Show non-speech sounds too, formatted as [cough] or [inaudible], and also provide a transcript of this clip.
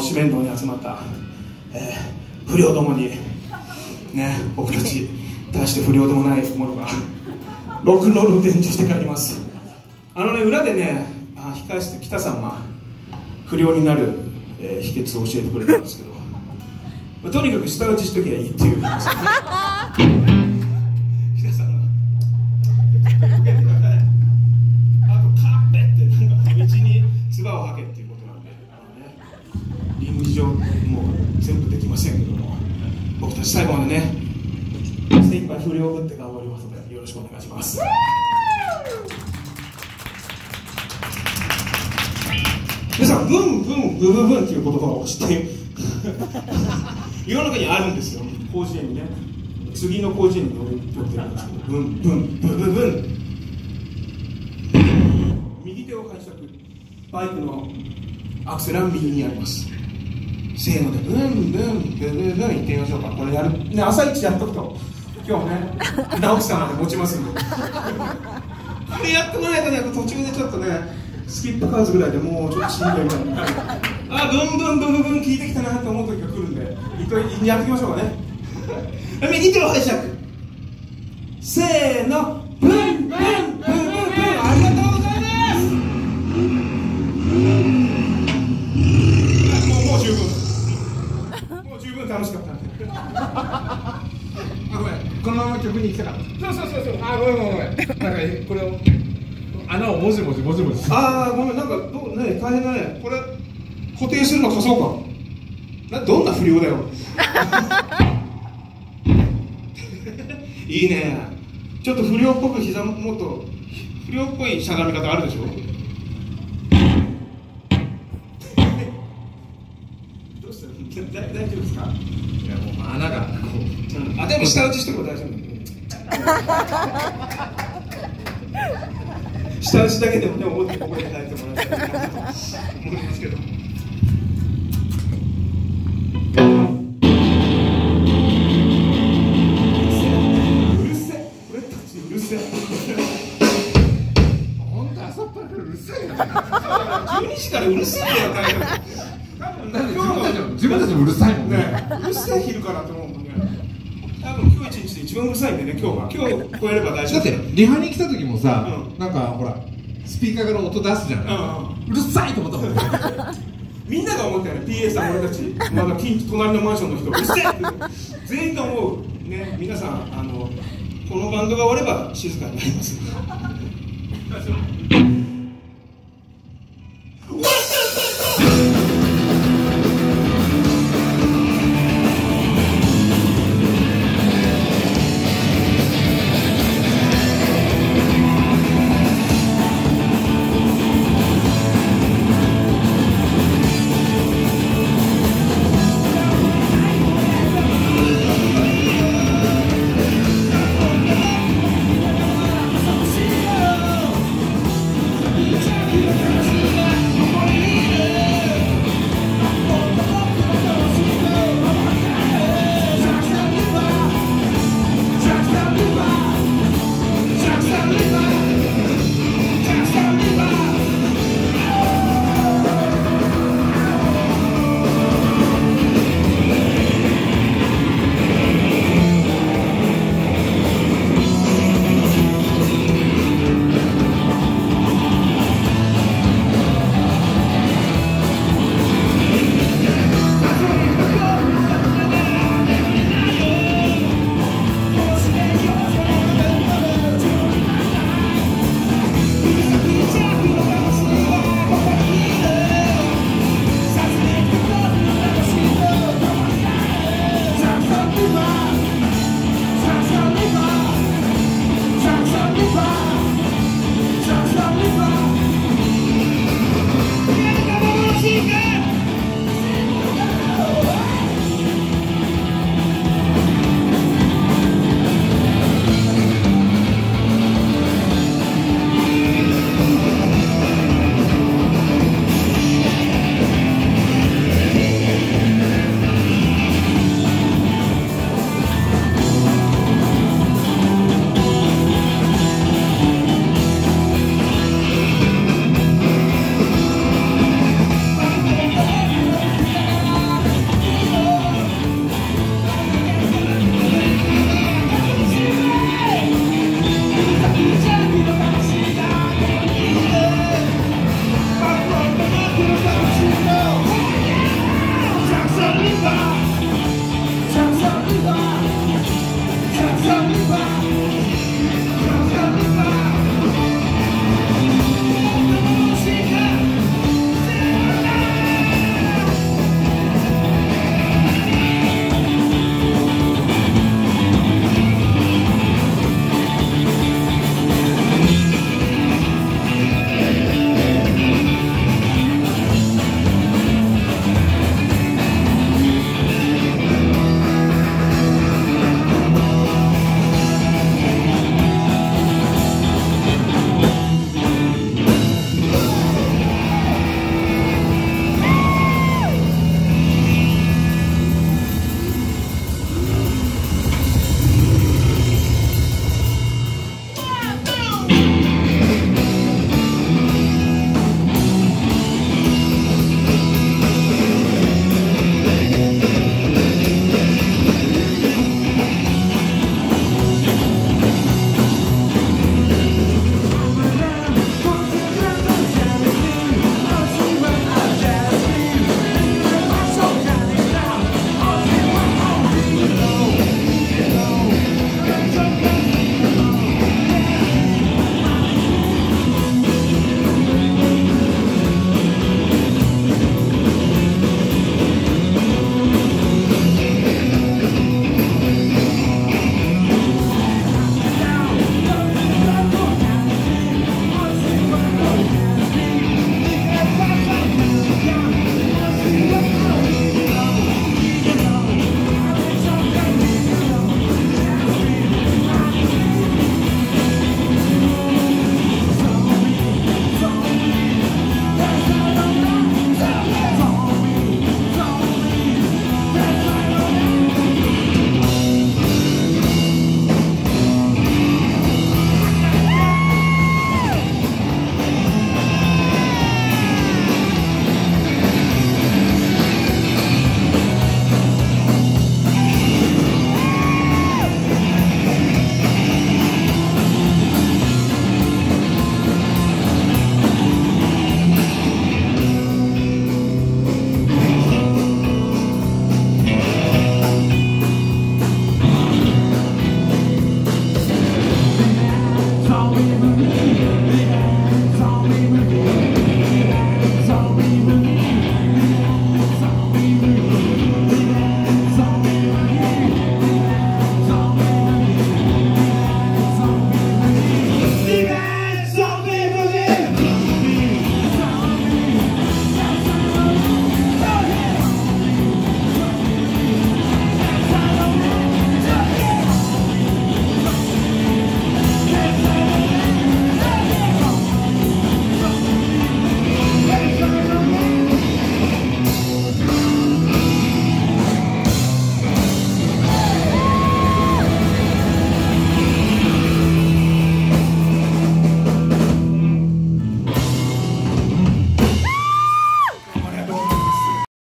四面堂に集まった、えー不良どもにね僕たち大して不良でもない者がロックンロールを伝授して帰ります。あのね裏でねあ控え室北さんが不良になる、えー秘訣を教えてくれたんですけどまあとにかく舌打ちしときゃいいっていう。話最後までね精一杯不良をぶって頑張りますのでよろしくお願いします。皆さんブンブンブブブンっていう言葉を知って世の中にあるんですよ。甲子園にね次の甲子園に乗ってるんですけどブンブンブブブン。右手を拝借。バイクのアクセルは右にありますせーのでブンブンブブブンいってみましょうか。これやる。ね朝一やっとくと。今日ね直樹さんまで持ちますんで。これやってこないとね途中でちょっとねスキップカーズぐらいでもうちょっとしんどいみたい。なあブンブンブンブンブン聞いてきたなと思う時が来るんで。一回やっていきましょうかね。[laughs] 右手を拝借。せーの。ブンブン。に行きたかったそうそうそうそう。あごめんごめんごめん。なんかこれを穴をもじもじもじもじああごめんなんかどうね大変だね。これ固定するの貸そうかなどんな不良だよ。いいね。ちょっと不良っぽく膝ももっと不良っぽいしゃがみ方あるでしょ？どうしただ大丈夫ですか、いやもう穴がこうん、あでも下打ちしても大丈夫下打ちだけでもね思ってここで書いてもらいたいなと思いますけど。うるせえ俺たちうるせえう本当朝っぱらからうるさいな12時からうるせえんだよ大丈夫だって自分たちも自分たちもうるさいもんね。ね。うるせえ昼からと思うもんねうるさいんでね今日は。今日超えれば大丈夫。だってリハに来た時もさ、うん。なんかほらスピーカーから音出すじゃない、うん。うるさいと思ったもんね。[laughs] みんなが思ったよね PA さん俺たち。まだ近隣のマンションの人。うるせえって。全員が思うね。皆さんあのこのバンドが終われば静かになります [laughs]